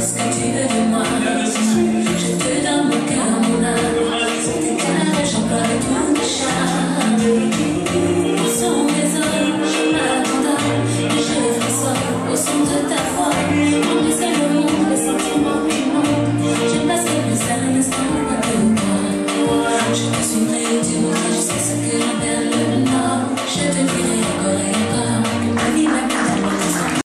despedida de